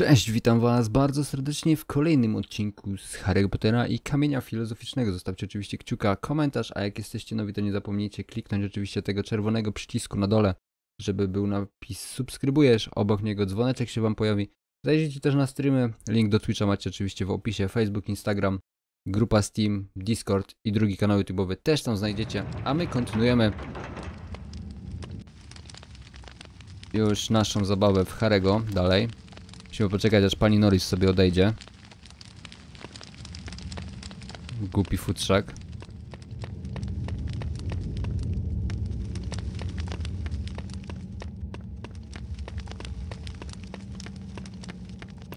Cześć, witam was bardzo serdecznie w kolejnym odcinku z Harry'ego Pottera i Kamienia Filozoficznego. Zostawcie oczywiście kciuka, komentarz, a jak jesteście nowi to nie zapomnijcie kliknąć oczywiście tego czerwonego przycisku na dole, żeby był napis subskrybujesz, obok niego dzwoneczek się wam pojawi. Zajrzyjcie też na streamy, link do Twitcha macie oczywiście w opisie, Facebook, Instagram, grupa Steam, Discord i drugi kanał YouTube'owy też tam znajdziecie, a my kontynuujemy już naszą zabawę w Harego dalej. Musimy poczekać aż pani Norris sobie odejdzie. Głupi futrzak.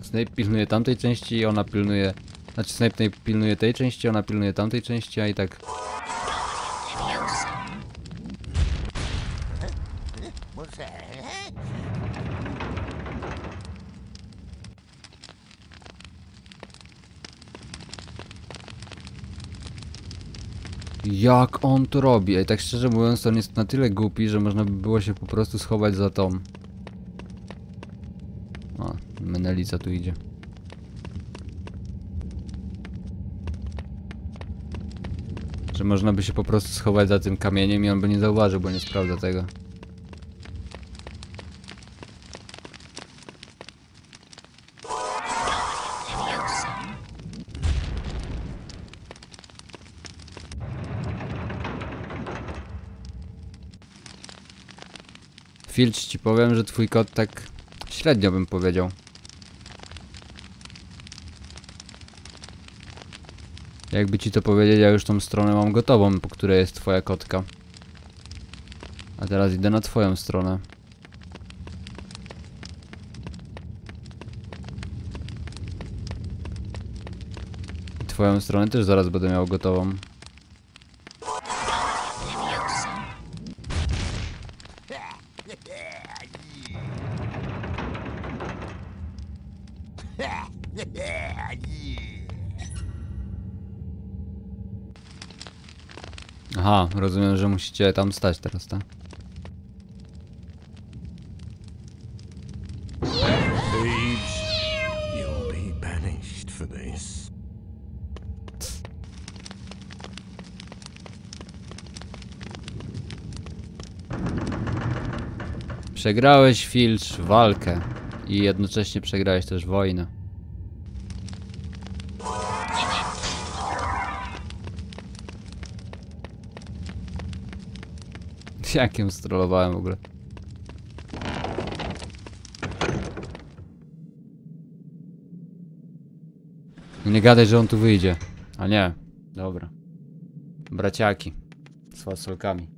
Snape pilnuje tamtej części ona pilnuje... Znaczy Snape pilnuje tej części, ona pilnuje tamtej części, a i tak... Jak on to robi? Ej, tak szczerze mówiąc, on jest na tyle głupi, że można by było się po prostu schować za tą. O, Menelica tu idzie. Że można by się po prostu schować za tym kamieniem i on by nie zauważył, bo nie sprawdza tego. Filcz ci powiem, że twój kot tak średnio bym powiedział. Jakby ci to powiedzieć, ja już tą stronę mam gotową, po której jest twoja kotka. A teraz idę na twoją stronę. Twoją stronę też zaraz będę miał gotową. Rozumiem, że musicie tam stać teraz, tak? Przegrałeś, Filcz, walkę. I jednocześnie przegrałeś też wojnę. Jak ją strollowałem w ogóle? Nie gadaj, że on tu wyjdzie. A nie. Dobra. Braciaki. Z fasolkami.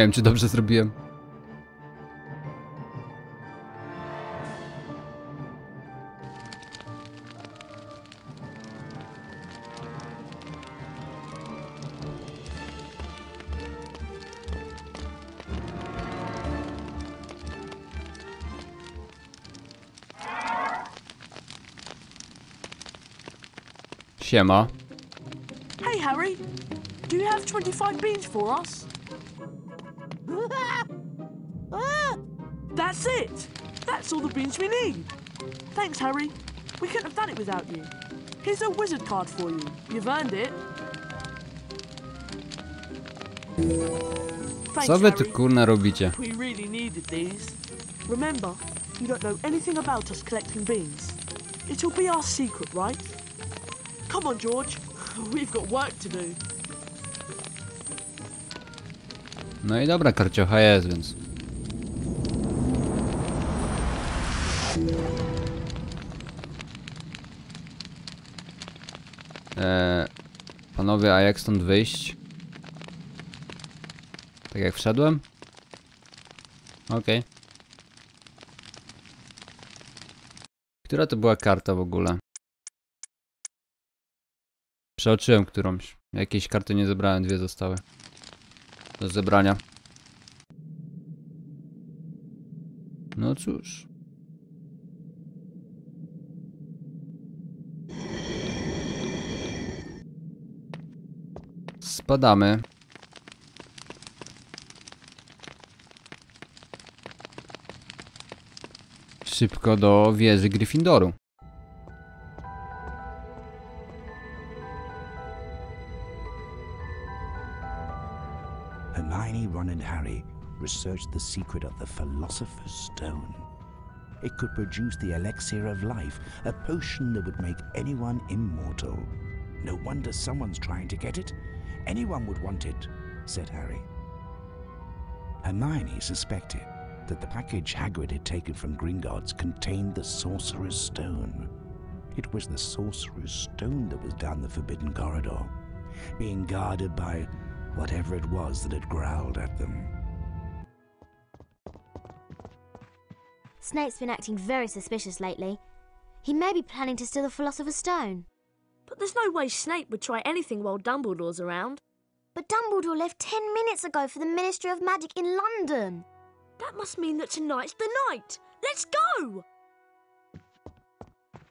Nie wiem, czy dobrze zrobiłem. Siema. Hey, Harry. Do you have 25 beans for us? That's it. That's all the beans we need. Thanks, Harry. We couldn't have done it without you. Here's a wizard card for you. You've earned it. Thanks, Co wy tu Harry. kurna robicie? We really needed these. Remember, you don't know anything about us collecting beans. It'll be our secret, right? Come on, George. We've got work to do. No i dobra, karciocha jest, więc... a jak stąd wyjść? Tak jak wszedłem? Okej. Która to była karta w ogóle? Przeoczyłem którąś. Jakieś karty nie zebrałem, dwie zostały. Do zebrania. No cóż. Spadamy. Szybko do wieży Gryffindoru. Hermione, Ron, and Harry researched the secret of the Philosopher's Stone. It could produce the elixir of life, a potion that would make anyone immortal. No wonder someone's trying to get it. Anyone would want it, said Harry. Hermione suspected that the package Hagrid had taken from Gringotts contained the Sorcerer's Stone. It was the Sorcerer's Stone that was down the Forbidden Corridor, being guarded by whatever it was that had growled at them. Snape's been acting very suspicious lately. He may be planning to steal the Philosopher's Stone. But there's no way Snape would try anything while Dumbledore's around. But Dumbledore left ten minutes ago for the Ministry of Magic in London. That must mean that tonight's the night. Let's go!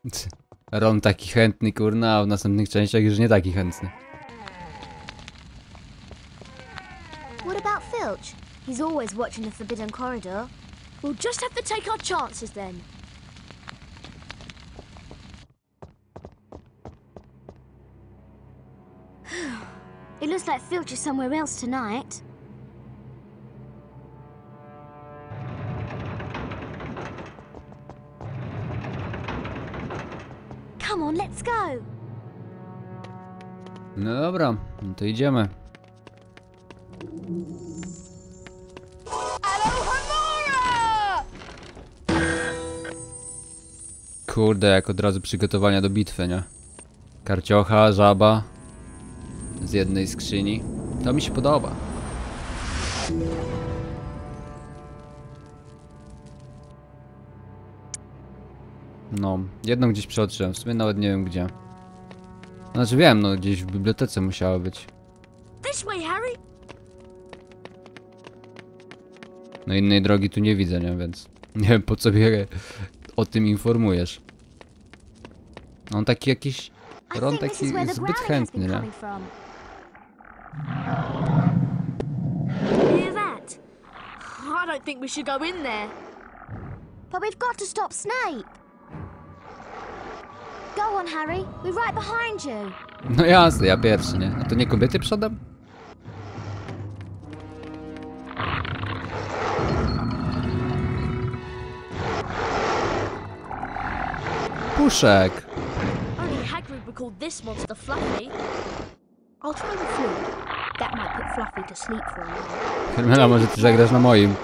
Ron taki chętny, kurna, a w następnych częściach już nie taki chętny. What about Filch? He's always watching the Forbidden Corridor. We'll just have to take our chances then. It looks like Filch somewhere else tonight. Come on, let's go. No dobra, to idziemy. Kurde, jak od razu przygotowania do bitwy, nie? Karciocha, żaba z jednej skrzyni. To mi się podoba. No, jedną gdzieś przeoczyłem, w sumie nawet nie wiem gdzie. Znaczy wiem, no gdzieś w bibliotece musiała być. No innej drogi tu nie widzę, nie? Więc nie wiem po co mnie o tym informujesz. On taki jakiś... Ron taki zbyt chętny, nie? Coming from. Hear that? I don't think we should go in there. But we've got to stop Snape. Go on, Harry. We're right behind you. No jasne, ja pierwszy, nie? A to nie kobiety przodem? Puszek! Only Hagrid would call this monster Fluffy. I'll try the flute. That might put Fluffy to sleep for a while. Hermela, może ty zagrasz na moim.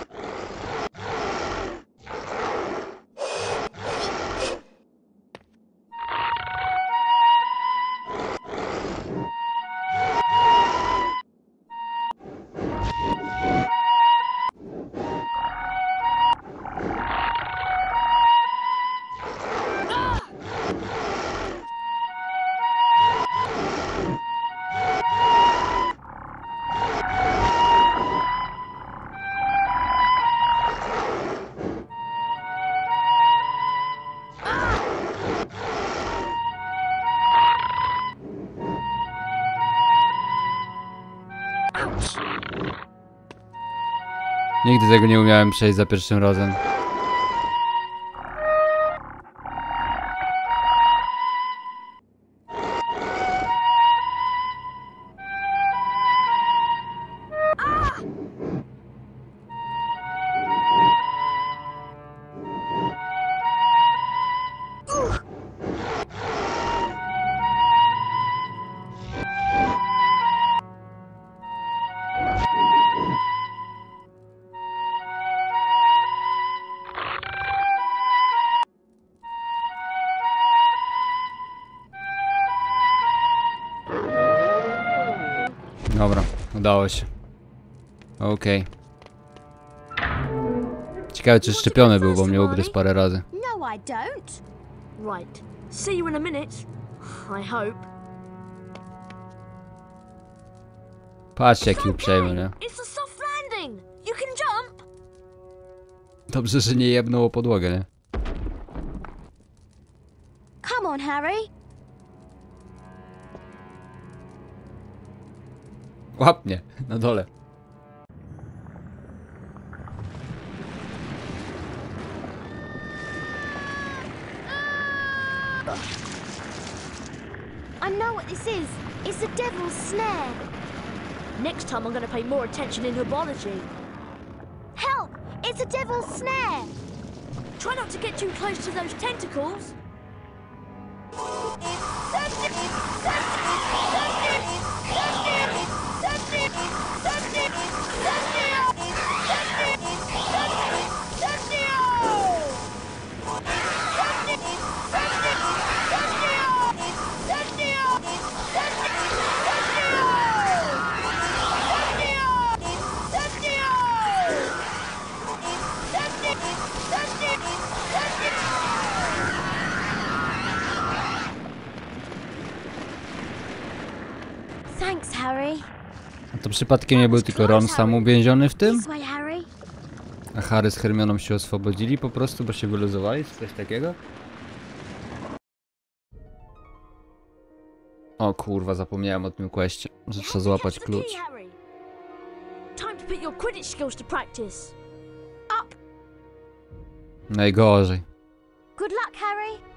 Nigdy tego nie umiałem przejść za pierwszym razem. Udało się. Okej. Ciekawe czy szczepiony był, bo mnie ugryzł parę razy. No, I don't. Right. See you in a minute. I hope. Patrzcie jaki uprzejmy, nie? Dobrze, że nie jebnął o podłogę, nie? Come on, Harry. Łap na dole. I know what this is. It's the devil's snare. Next time I'm going to pay more attention in herbology. Help! It's a devil's snare. Try not to get too close to those tentacles. Przypadkiem nie był tylko Ron sam uwięziony w tym? A Harry z Hermioną się oswobodzili po prostu, bo się wyluzowali, czy coś takiego? O kurwa, zapomniałem o tym questie, że trzeba złapać klucz. Najgorzej. Good luck, Harry.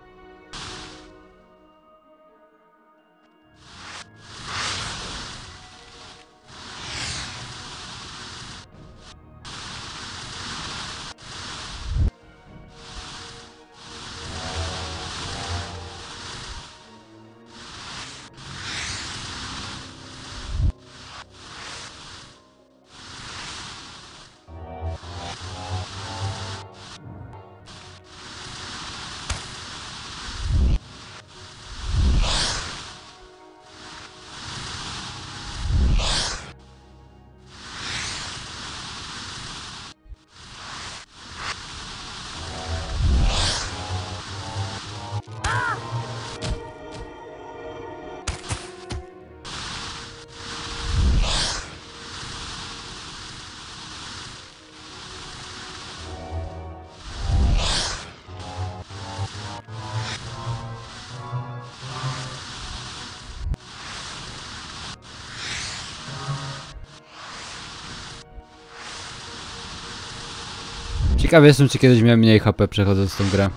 Ciekawy jestem, czy kiedyś miałem mniej HP przechodząc tą grę.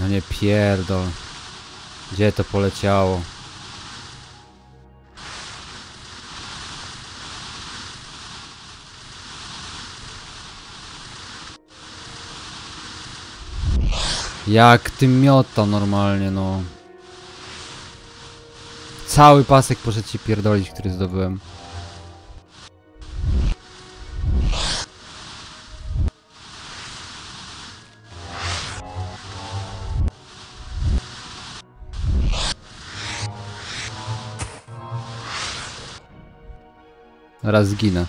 No nie pierdol. Gdzie to poleciało? Jak ty miota normalnie, no. Cały pasek poszedł się pierdolić, który zdobyłem. Raz zginę.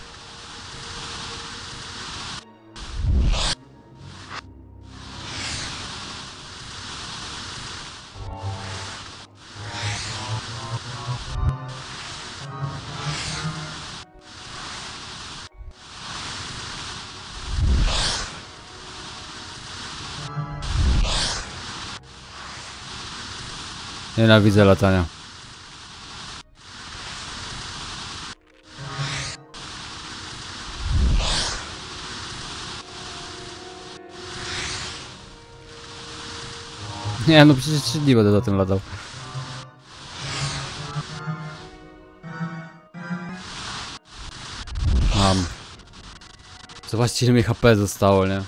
Nienawidzę latania. Nie, no przecież 3 dni będę za tym latał. Mam. Zobaczcie, ile mi HP zostało, nie?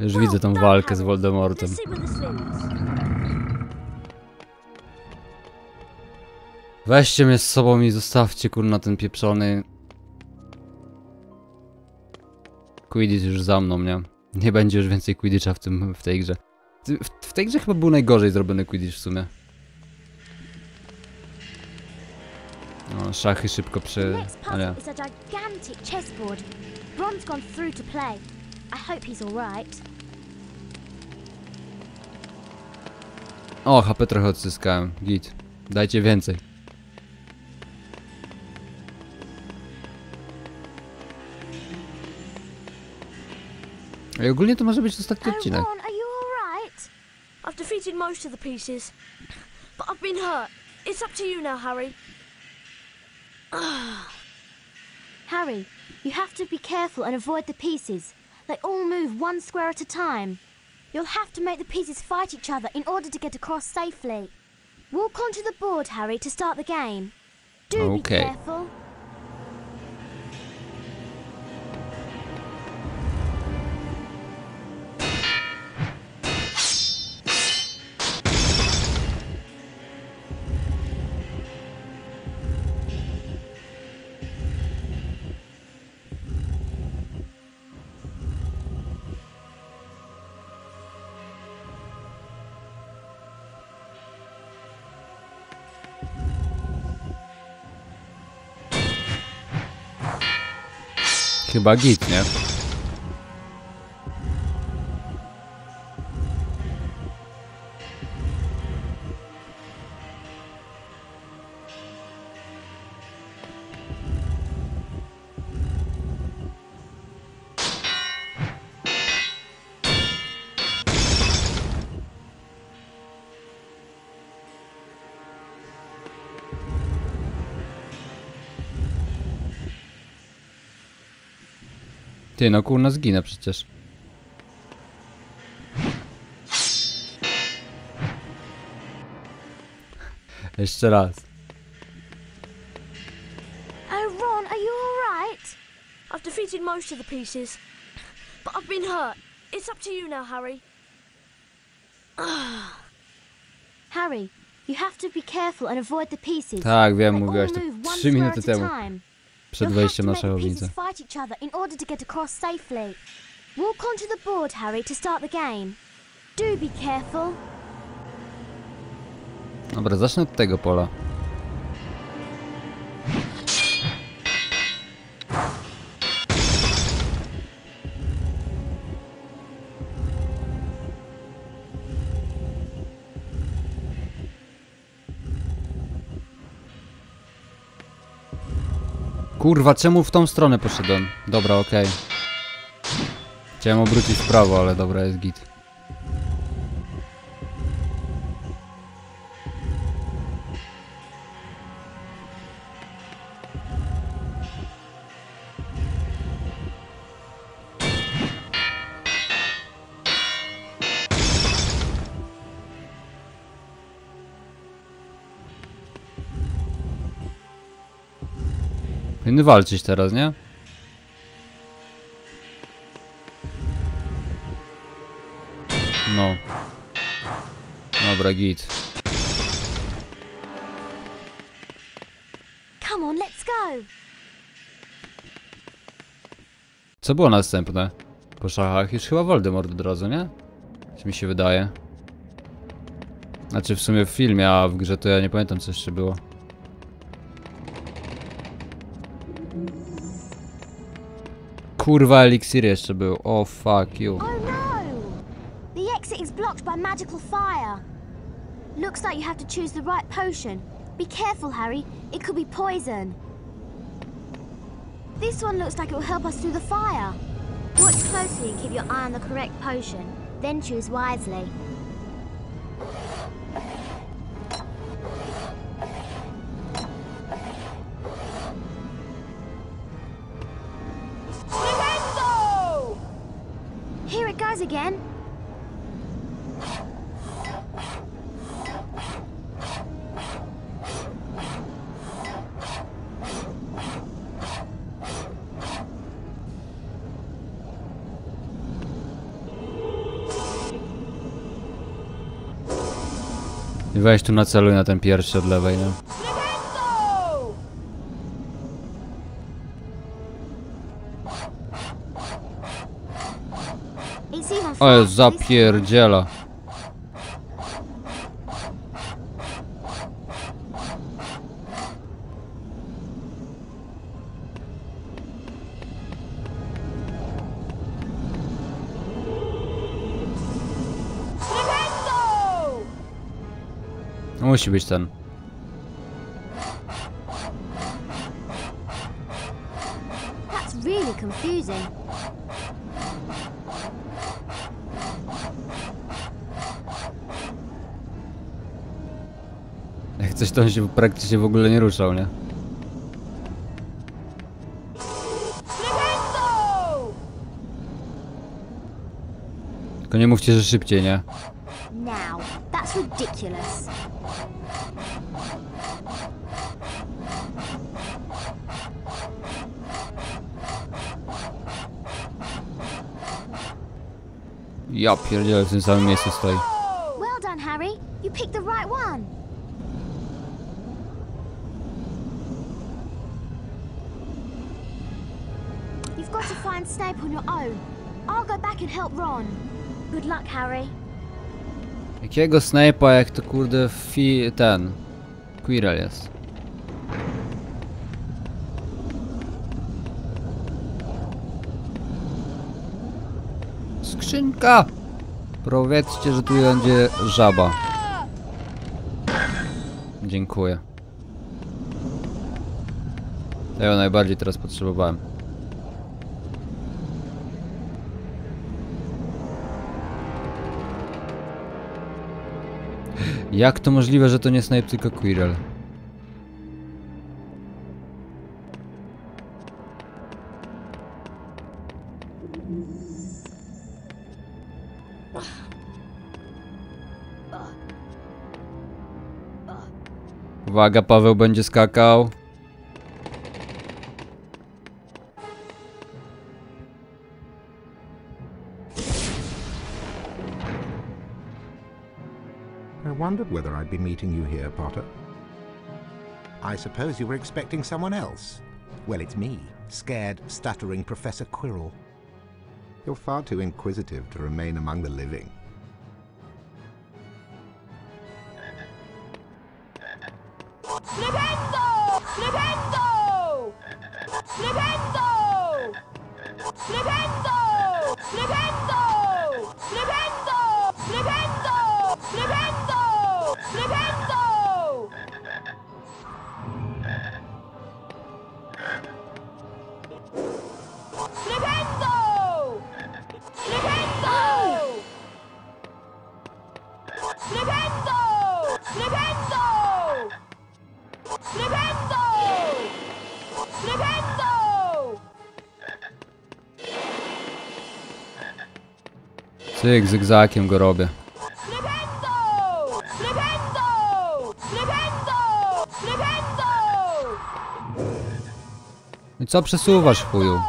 Już widzę tą walkę z Voldemortem. Weźcie mnie z sobą i zostawcie kurna ten pieprzony Quidditch już za mną, nie? Nie będzie już więcej Quidditcha w, tym, w tej grze. W, w tej grze chyba był najgorzej zrobiony Quidditch w sumie. No, szachy szybko przy... Ale... puzzle is a gigantic chessboard. Ron's gone through to play. I hope he's alright. O, HP trochę odzyskałem. Git. Dajcie więcej. Ogólnie to może być ostatni Oh, odcinek. Ron, are you alright? I've defeated most of the pieces, but I've been hurt. It's up to you now, Harry. Harry, you have to be careful and avoid the pieces. They all move one square at a time. You'll have to make the pieces fight each other in order to get across safely. Walk onto the board, Harry, to start the game. Do Okay. be careful. Git, nie? Ty, no kurna zginę przecież. Jeszcze raz. Oh, Ron, are you alright? I've defeated most of the pieces, but I've been hurt. It's up to you now, Harry. Harry, you have to be careful and avoid the pieces. Tak, wiem, They all mówiłaś to 3 minuty temu. time. Przed wejściem to na make the szachownicę. pieces fight each other in order to get across safely. Walk onto the board, Harry, to start the game. Do be careful. Dobra, zacznę od tego pola. Kurwa, czemu w tą stronę poszedłem? Dobra, okej. Chciałem obrócić w prawo, ale dobra, jest git. Powinny walczyć teraz, nie? No. Dobra, git. Come on, let's go. Co było następne? Po szachach już chyba Voldemort od razu, nie? Czy mi się wydaje? Znaczy w sumie w filmie, a w grze to ja nie pamiętam co jeszcze było. Kurwa, eliksir jeszcze był. Oh, o fuck you. Oh no! The exit is blocked by magical fire. Looks like you have to choose the right potion. Be careful, Harry. It could be poison. This one looks like it will help us through the fire. Watch closely and keep your eye on the correct potion. Then choose wisely. Weź tu naceluj na ten pierwszy od lewej, no. O, zapierdziela. Musi być ten. That's really confusing. Jak coś to on się praktycznie w ogóle nie ruszał, nie? Tylko nie mówcie, że szybciej, nie? Now, that's ridiculous. Ja pierdzielę w tym samym miejscu stoi. Well done, Harry. You picked the right one. You've got to find Snape on your own. I'll go back and help Ron. Good luck, Harry. Jakiego Snape'a jak to kurde fi... ten... Quirrell jest. Skrzynka! Powiedzcie, że tu będzie żaba. Dziękuję. Tego najbardziej teraz potrzebowałem. Jak to możliwe, że to nie Snape, tylko Quirrell? Uwaga, Paweł będzie skakał. I wondered whether I'd be meeting you here, Potter. I suppose you were expecting someone else. Well, it's me, scared, stuttering Professor Quirrell. You're far too inquisitive to remain among the living. Cyk, zygzakiem go robię. I co przesuwasz, chuju?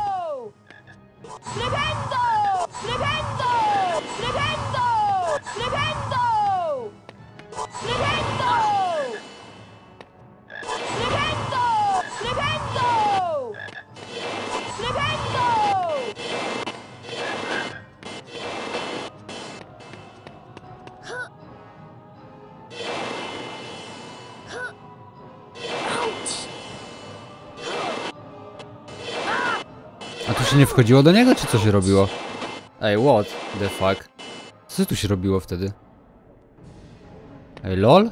Się nie wchodziło do niego, czy co się robiło? Ej, what the fuck? Co tu się robiło wtedy? Ej, lol?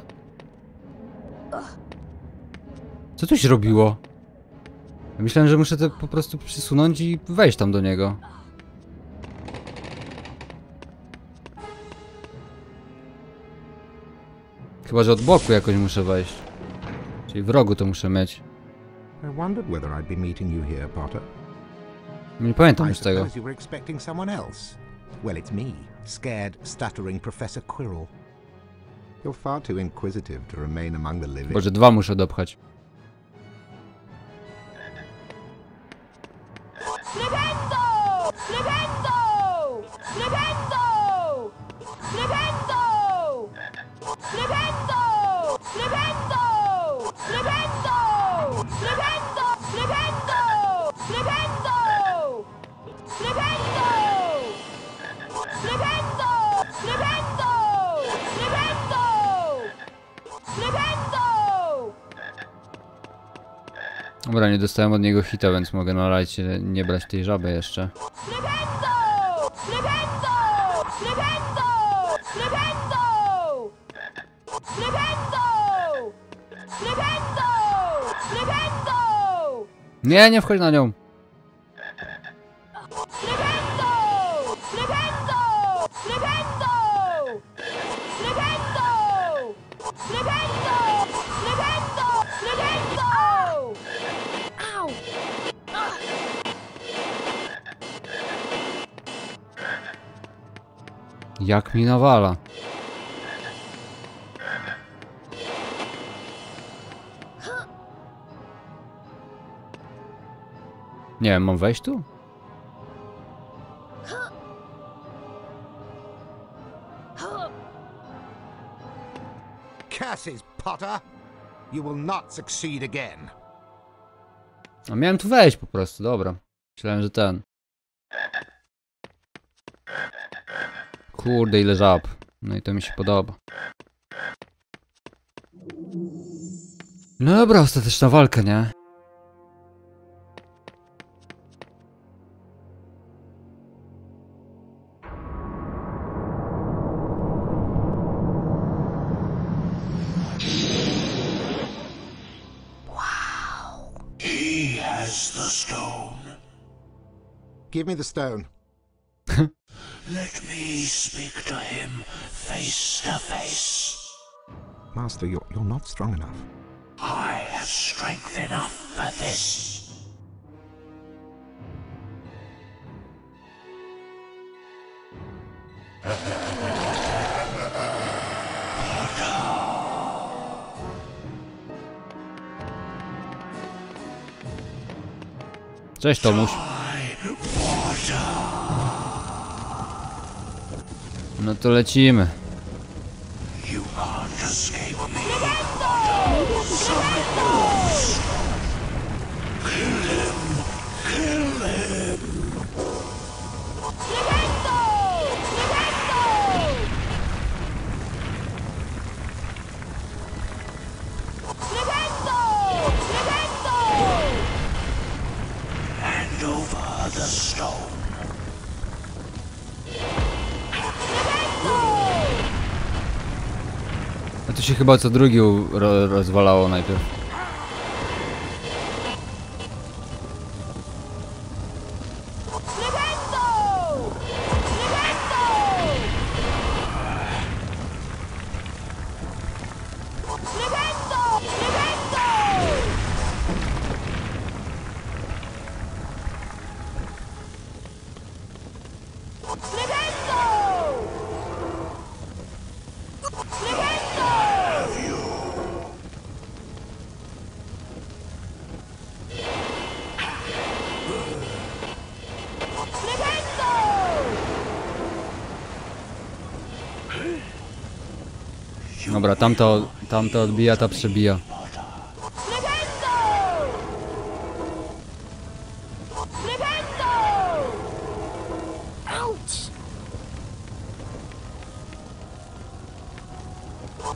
Co tu się robiło? Myślałem, że muszę to po prostu przysunąć i wejść tam do niego. Chyba, że od boku jakoś muszę wejść. Czyli w rogu to muszę mieć. I wondered whether I'd be meeting you here, Potter. Nie pamiętam już tego. you were expecting someone else. Well, it's me, scared, stuttering Professor Quirrell. You're far too inquisitive to remain among the living. Boże, dwa muszę dopchać. Dobra, nie dostałem od niego hita, więc mogę na lajcie nie brać tej żaby jeszcze. Nie, nie wchodź na nią. Jak mi nawala. Nie wiem, mam wejść tu? Curses, Potter! You will not succeed again. A miałem tu wejść po prostu, dobra. Myślałem, że ten. Kurde, ile żab. No i to mi się podoba. No dobra, ostateczna walka, nie? Stone. Give me the stone. Let me speak to him face to face. Master, you're, you're not strong enough. I have strength enough for this. Cześć Tomuś. No to lecimy. You can't escape Tu się chyba co drugi rozwalało najpierw. Tamto, tamto odbija, ta przebija.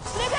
Flipendo!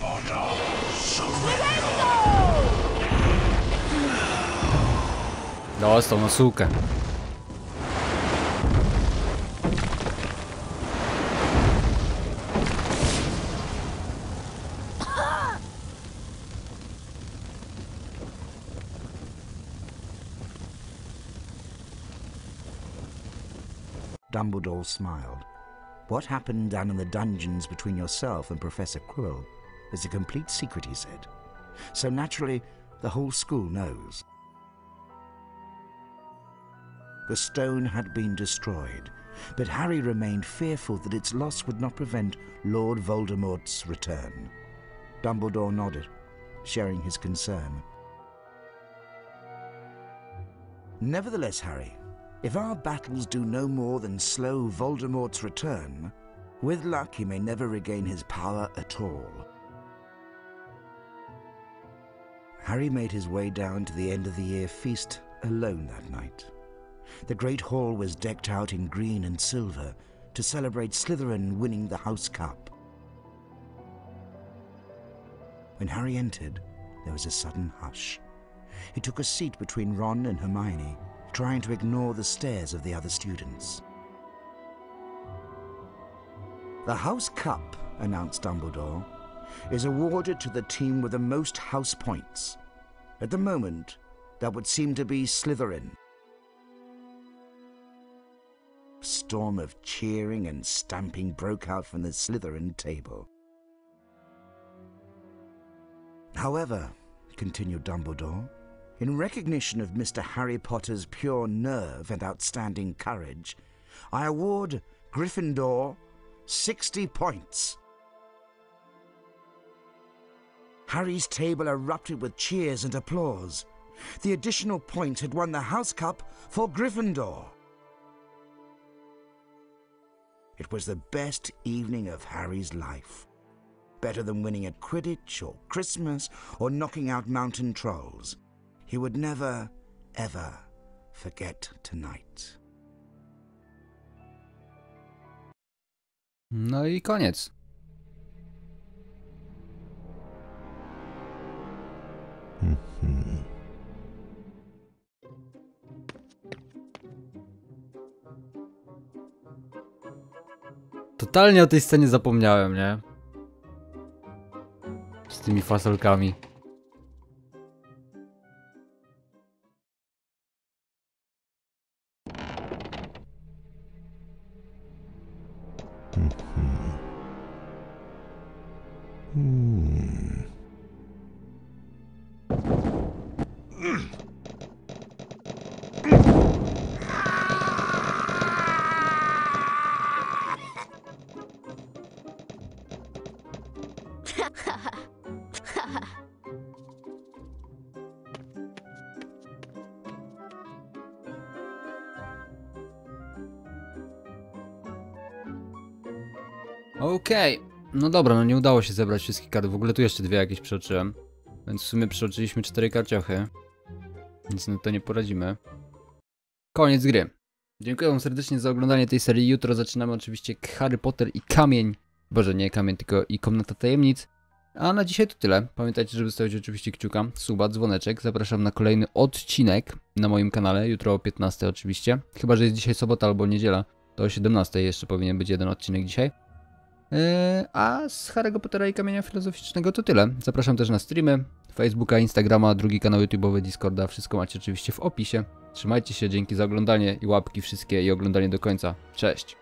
Potter. Surrender. Dostał na sukę. Dumbledore smiled. What happened down in the dungeons between yourself and Professor Quirrell is a complete secret, he said. So naturally, the whole school knows. The stone had been destroyed, but Harry remained fearful that its loss would not prevent Lord Voldemort's return. Dumbledore nodded, sharing his concern. Nevertheless, Harry, if our battles do no more than slow Voldemort's return, with luck he may never regain his power at all. Harry made his way down to the end of the year feast alone that night. The great hall was decked out in green and silver to celebrate Slytherin winning the House Cup. When Harry entered, there was a sudden hush. He took a seat between Ron and Hermione, trying to ignore the stares of the other students. The House Cup, announced Dumbledore, is awarded to the team with the most house points. At the moment, that would seem to be Slytherin. A storm of cheering and stamping broke out from the Slytherin table. However, continued Dumbledore, in recognition of Mr. Harry Potter's pure nerve and outstanding courage, I award Gryffindor 60 points. Harry's table erupted with cheers and applause. The additional point had won the House Cup for Gryffindor. It was the best evening of Harry's life. Better than winning at Quidditch or Christmas or knocking out mountain trolls. He would never, ever forget tonight. No i koniec. Totalnie o tej scenie zapomniałem, nie? Z tymi fasolkami. Okej. No dobra, no nie udało się zebrać wszystkich kart. W ogóle tu jeszcze dwie jakieś przeoczyłem. Więc w sumie przeoczyliśmy cztery karciochy. Nic na to nie poradzimy. Koniec gry. Dziękuję wam serdecznie za oglądanie tej serii. Jutro zaczynamy oczywiście Harry Potter i Kamień. Boże, nie Kamień, tylko i Komnata Tajemnic. A na dzisiaj to tyle. Pamiętajcie, żeby zostawić oczywiście kciuka, suba, dzwoneczek. Zapraszam na kolejny odcinek na moim kanale. Jutro o 15 oczywiście. Chyba, że jest dzisiaj sobota albo niedziela. To o 17 jeszcze powinien być jeden odcinek dzisiaj. Yy, a z Harry'ego Pottera i Kamienia Filozoficznego to tyle. Zapraszam też na streamy, Facebooka, Instagrama, drugi kanał YouTube'owy, Discorda. Wszystko macie oczywiście w opisie. Trzymajcie się, dzięki za oglądanie i łapki wszystkie i oglądanie do końca. Cześć!